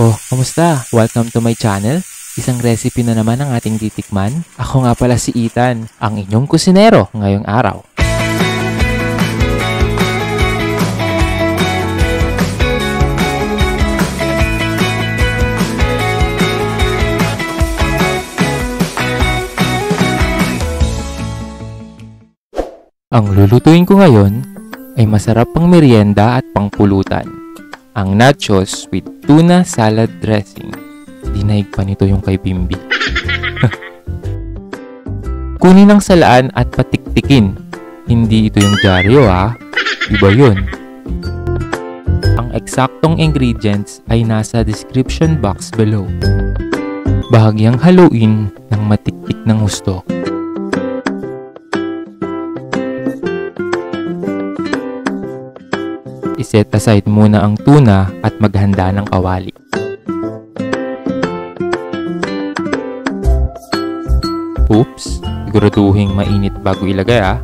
Oh, kamusta? Welcome to my channel. Isang recipe na naman ang ating titikman. Ako nga pala si Ethan, ang inyong kusinero ngayong araw. Ang lulutuin ko ngayon ay masarap pang merienda at pangpulutan. Ang nachos with tuna salad dressing. Dinaig pa nito yung kay Bimbi. Kunin ang salaan at patiktikin. Hindi ito yung dyaryo ha. Iba yun. Ang eksaktong ingredients ay nasa description box below. Bahagyang haluin ng matiktik ng gusto. Iset aside muna ang tuna at maghanda ng kawali. Oops, siguraduhin mainit bago ilagay ah.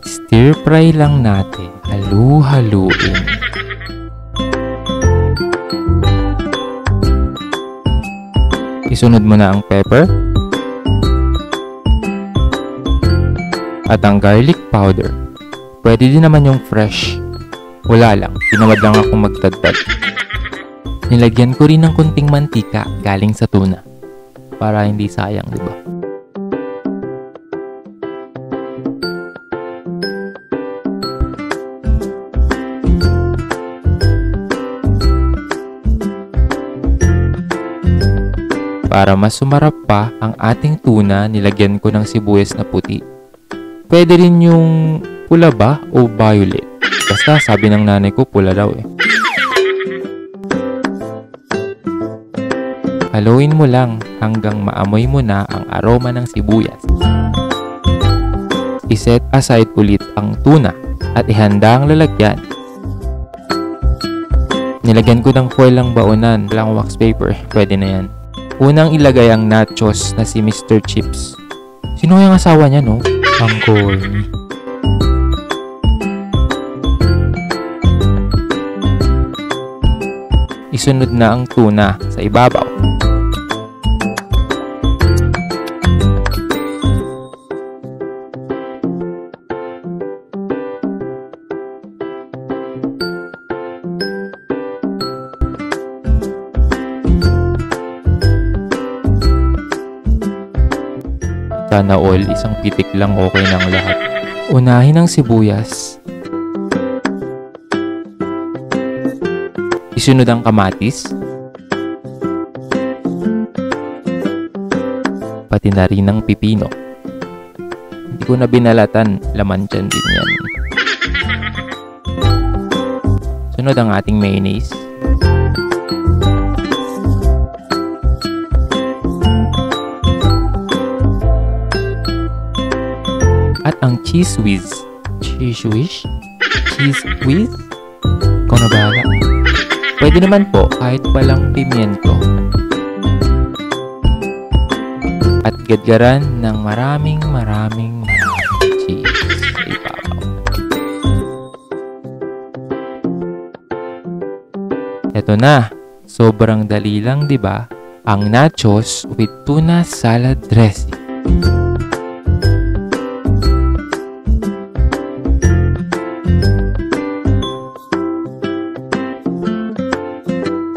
Stir fry lang natin. Halu-haluin. Isunod mo na ang pepper at ang garlic powder. Pwede din naman yung fresh. Wala lang, tinawad lang akong magtadtad. Nilagyan ko rin ng kunting mantika galing sa tuna. Para hindi sayang, di ba? Para mas sumarap pa ang ating tuna, nilagyan ko ng sibuyas na puti. Pwede rin yung pula ba o violet. Basta sabi ng nanay ko pula daw eh. Haluin mo lang hanggang maamoy mo na ang aroma ng sibuyas. Iset aside ulit ang tuna at ihanda ang lalagyan. Nilagyan ko ng foil ang baonan, walang wax paper, pwede na yan. Unang ilagay ang nachos na si Mr. Chips. Sino yung asawa niya no? Ang corny. Isunod na ang tuna sa ibabaw. Sana all, isang pitik lang okay ng lahat. Unahin ang sibuyas. Isunod ang kamatis. Pati na rin ang pipino. Hindi ko na binalatan, laman dyan din yan. Sunod ang ating mayonnaise. Ang cheese whiz. Cheese whiz? Cheese whiz? Ikaw na bahala. Pwede naman po kahit walang pimiento. At gadgaran ng maraming maraming maraming. Ito na. Sobrang dali lang, di ba? Ang nachos with tuna salad dressing.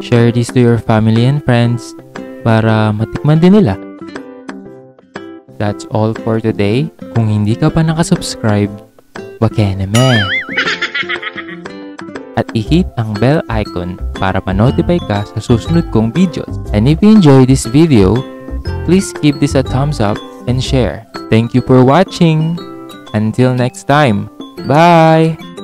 Share this to your family and friends para matikman din nila. That's all for today. Kung hindi ka pa nakasubscribe, baka naman. At i-hit ang bell icon para ma-notify ka sa susunod kong videos. And if you enjoy this video, please give this a thumbs up and share. Thank you for watching. Until next time. Bye!